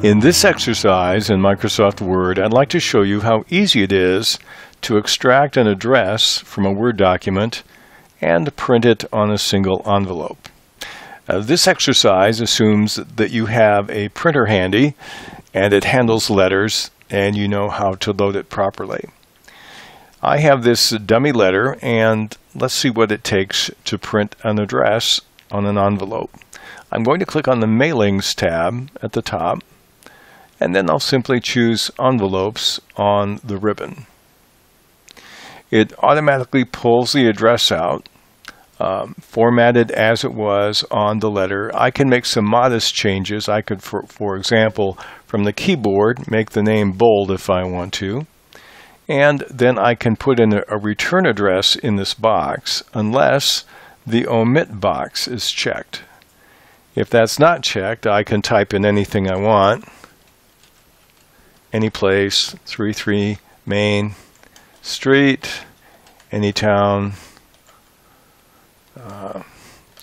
In this exercise in Microsoft Word, I'd like to show you how easy it is to extract an address from a Word document and print it on a single envelope. Uh, this exercise assumes that you have a printer handy and it handles letters and you know how to load it properly. I have this dummy letter and let's see what it takes to print an address on an envelope. I'm going to click on the Mailings tab at the top and then I'll simply choose Envelopes on the ribbon. It automatically pulls the address out, um, formatted as it was on the letter. I can make some modest changes. I could, for, for example, from the keyboard, make the name bold if I want to. And then I can put in a, a return address in this box unless the omit box is checked. If that's not checked, I can type in anything I want any place, 33 Main Street, any town, uh,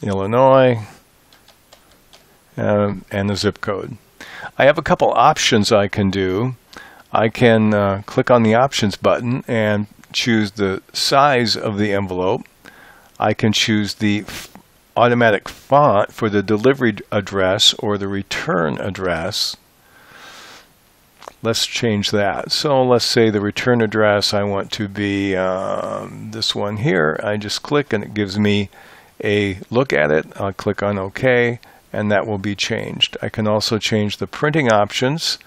Illinois, um, and the zip code. I have a couple options I can do. I can uh, click on the options button and choose the size of the envelope. I can choose the automatic font for the delivery address or the return address let's change that. So let's say the return address I want to be um, this one here. I just click and it gives me a look at it. I'll click on OK and that will be changed. I can also change the printing options.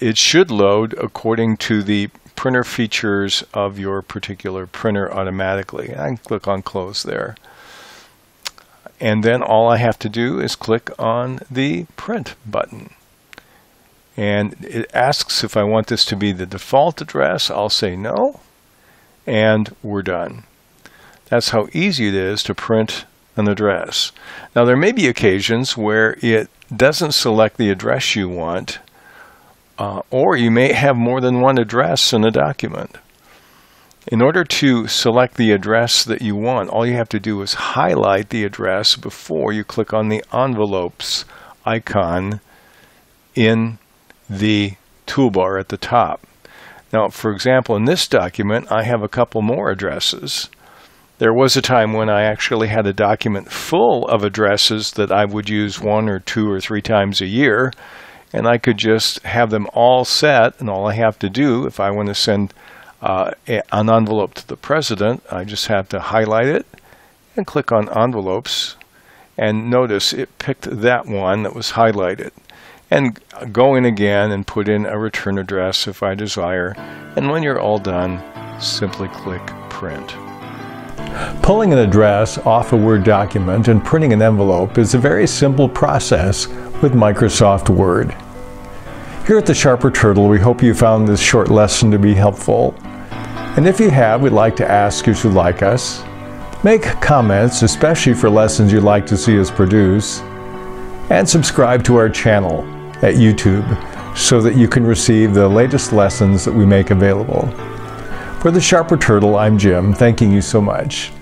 It should load according to the printer features of your particular printer automatically. I can click on close there. And then all I have to do is click on the print button and it asks if I want this to be the default address. I'll say no, and we're done. That's how easy it is to print an address. Now there may be occasions where it doesn't select the address you want, uh, or you may have more than one address in a document. In order to select the address that you want, all you have to do is highlight the address before you click on the envelopes icon in the toolbar at the top. Now, for example, in this document, I have a couple more addresses. There was a time when I actually had a document full of addresses that I would use one or two or three times a year, and I could just have them all set, and all I have to do, if I want to send uh, an envelope to the president, I just have to highlight it and click on envelopes, and notice it picked that one that was highlighted and go in again and put in a return address if I desire. And when you're all done, simply click print. Pulling an address off a Word document and printing an envelope is a very simple process with Microsoft Word. Here at the Sharper Turtle, we hope you found this short lesson to be helpful. And if you have, we'd like to ask you to like us, make comments, especially for lessons you'd like to see us produce, and subscribe to our channel at YouTube so that you can receive the latest lessons that we make available. For the Sharper Turtle, I'm Jim, thanking you so much.